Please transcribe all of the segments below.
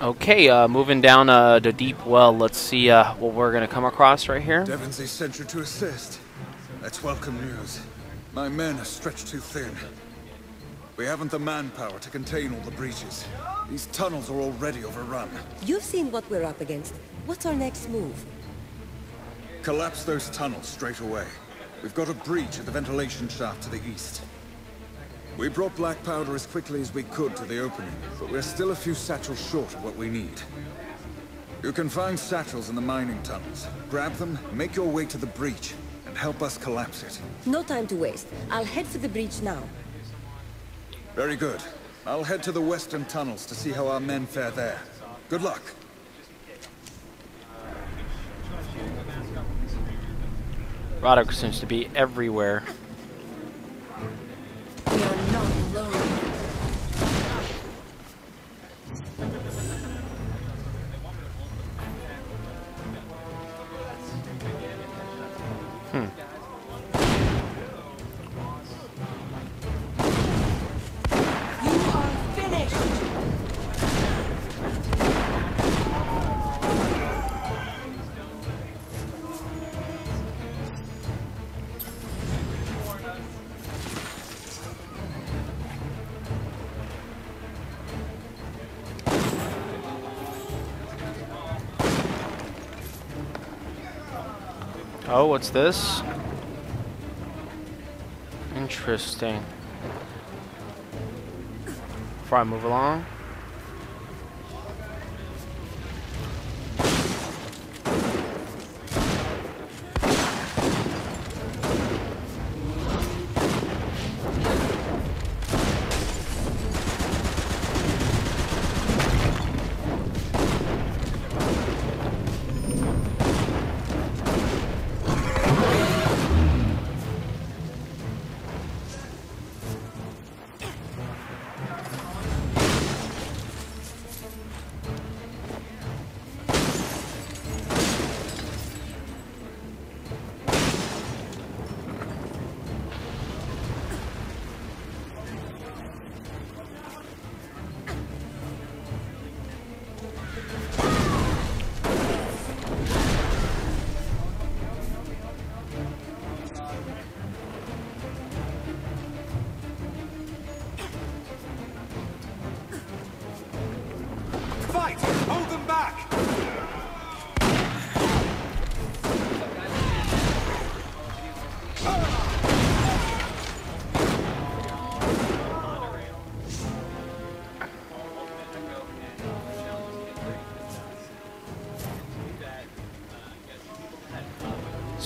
Okay, uh, moving down uh, the deep well. Let's see uh, what we're gonna come across right here. Devon's sent you to assist. That's welcome news. My men are stretched too thin. We haven't the manpower to contain all the breaches. These tunnels are already overrun. You've seen what we're up against. What's our next move? Collapse those tunnels straight away. We've got a breach at the ventilation shaft to the east. We brought black powder as quickly as we could to the opening, but we're still a few satchels short of what we need. You can find satchels in the mining tunnels. Grab them, make your way to the breach, and help us collapse it. No time to waste. I'll head for the breach now. Very good. I'll head to the western tunnels to see how our men fare there. Good luck. Roderick seems to be everywhere. Oh, what's this? Interesting. Before I move along.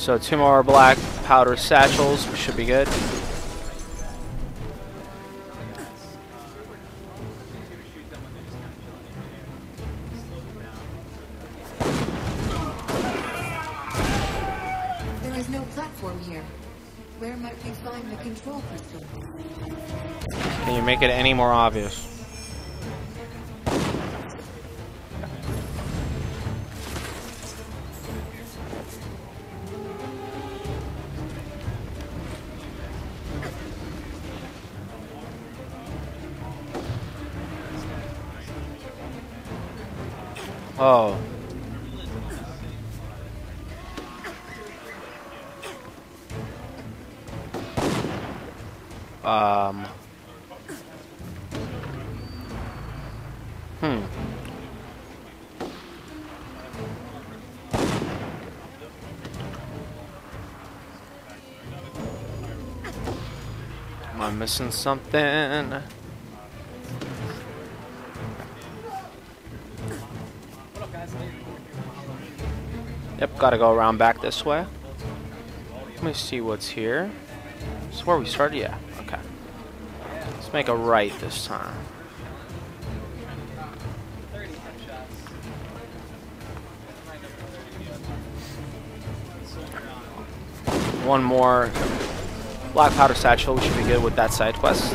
So two more black powder satchels. Should be good. There is no platform here. Where might we find the control crystal? Can you make it any more obvious? Oh. Um. Hmm. Am I missing something? Gotta go around back this way. Let me see what's here. This is where we started? Yeah, okay. Let's make a right this time. One more black powder satchel. We should be good with that side quest.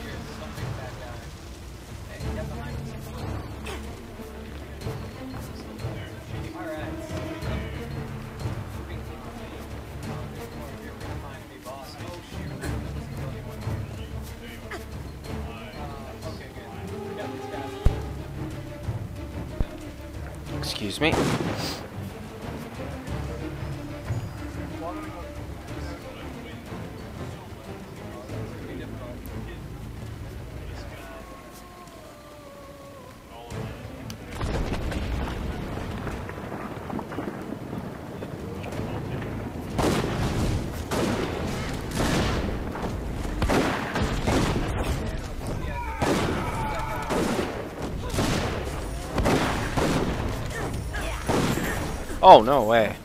Excuse me. Oh, no way.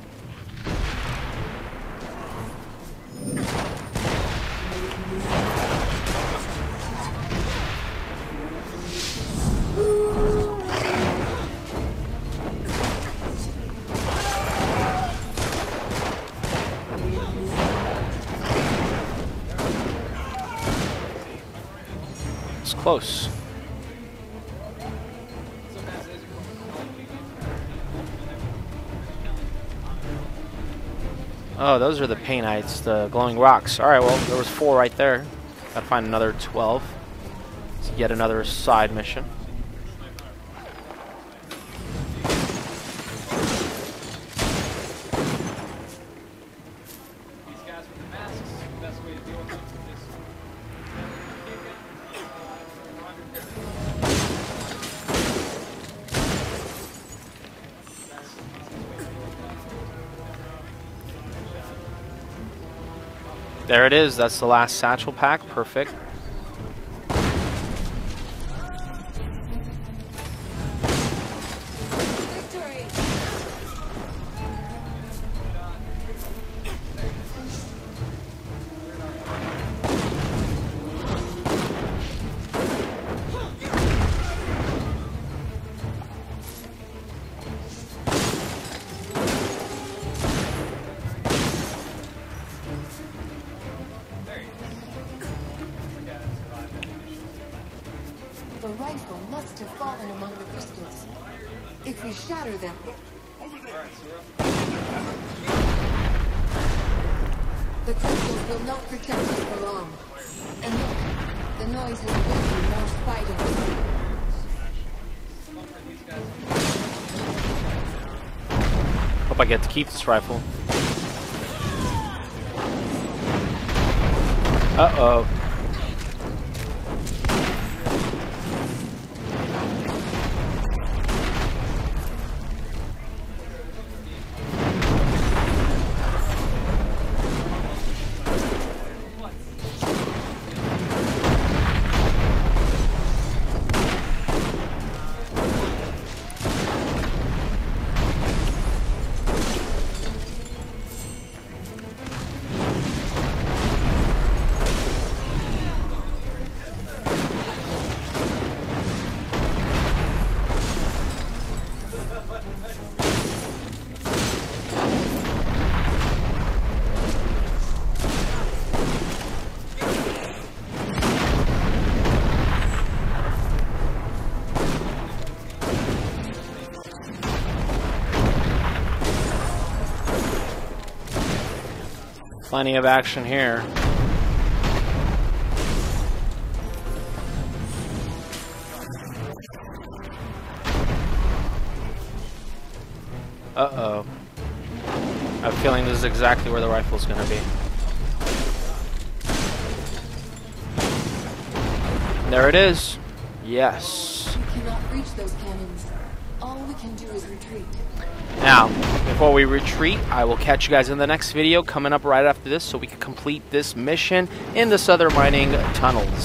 It's close. Oh, those are the painites, the glowing rocks. Alright, well, there was four right there. Gotta find another 12. It's yet another side mission. There it is. That's the last satchel pack. Perfect. Must among the crystals. If we shatter them, the crystals will not protect us for long. And look, the noise has awakened more spiders. Hope I get to keep this rifle. Uh-oh. Plenty of action here. Uh-oh. I have a feeling this is exactly where the rifle's gonna be. There it is. Yes. Cannot reach those cannons. All we can do is retreat. Now, before we retreat, I will catch you guys in the next video coming up right after this so we can complete this mission in the southern mining tunnels.